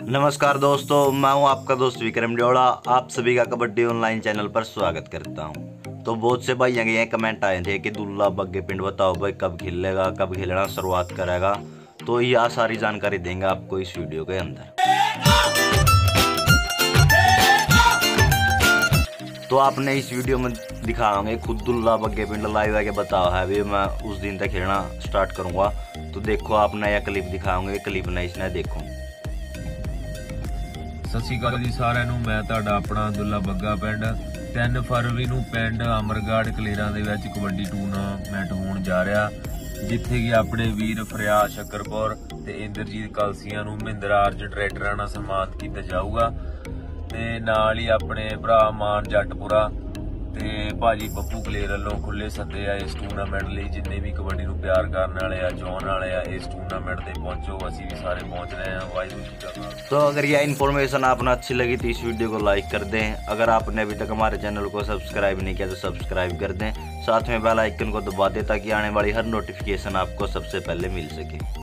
नमस्कार दोस्तों, मैं हूँ आपका दोस्त विक्रम ड्योड़ा। आप सभी का कबड्डी ऑनलाइन चैनल पर स्वागत करता हूँ। तो बहुत से भाई ये कमेंट आए थे कि दुल्ला बग्गे पिंड बताओ भाई कब खेलेगा, कब खेलना शुरुआत करेगा। तो यह सारी जानकारी देंगे आपको इस वीडियो के अंदर। तो आपने इस वीडियो में दिखाओगे खुद दुल्ला बग्गे पिंड लाइव आके बताओ, है अभी मैं उस दिन तक खेलना स्टार्ट करूँगा। तो देखो आप नया क्लिप दिखाओगे क्लिप नहीं, इसने देखो। ਸਤਿ ਸ਼੍ਰੀ ਅਕਾਲ ਜੀ ਸਾਰਿਆਂ ਨੂੰ, ਮੈਂ ਤੁਹਾਡਾ ਆਪਣਾ ਦੁੱਲਾ ਬੱਗਾ ਪਿੰਡ। 3 ਫਰਵਰੀ ਨੂੰ ਪਿੰਡ ਅਮਰਗੜ੍ਹ ਕਲੇਰਾਂ ਦੇ ਵਿੱਚ ਕਬੱਡੀ ਟੂਰਨਾਮੈਂਟ ਹੋਣ ਜਾ ਰਿਹਾ, ਜਿੱਥੇ ਕਿ ਆਪਣੇ ਵੀਰ ਫਰਿਆਦ ਸ਼ੱਕਰਪੁਰ ਤੇ ਇੰਦਰਜੀਤ ਕਲਸੀਆਂ ਨੂੰ ਮਹਿੰਦਰਾ ਅਰਜਨ ਟਰੈਕਟਰਾਂ ਨਾਲ ਸਨਮਾਨਿਤ ਕੀਤਾ ਜਾਊਗਾ। ਤੇ ਨਾਲ ਹੀ ਆਪਣੇ ਭਰਾ ਮਾਨ ਜੱਟਪੁਰਾ ਤੇ ਭਾਜੀ ਬੱਬੂ ਕਲੇਰ ਵੱਲੋਂ ਖੁੱਲੇ ਸੱਦੇ ਆ ਇਸ ਟੂਰਨਾਮੈਂਟ ਲਈ ਜਿੰਨੇ ਵੀ ਕਬੱਡੀ ਨੂੰ ਪਿਆਰ ਕਰਨ ਵਾਲੇ ਆ ਚਾਹਣ ਵਾਲੇ ਆ ਇਸ ਟੂਰਨਾਮੈਂਟ ਤੇ ਪਹੁੰਚੋ ਅਸੀਂ ਵੀ ਸਾਰੇ ਪਹੁੰਚ ਰਹੇ ਆ ਵਾਹਿਗੁਰੂ जी का खालसा तो अगर यह इन्फॉर्मेशन आपने अच्छी लगी तो इस वीडियो को लाइक कर दें अगर आपने अभी तक हमारे चैनल को सब्सक्राइब नहीं किया तो सब्सक्राइब कर दें साथ में बेल आइकन को दबा दें ताकि आने वाली हर नोटिफिकेशन आपको सबसे पहले मिल सके